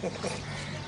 かっこいい。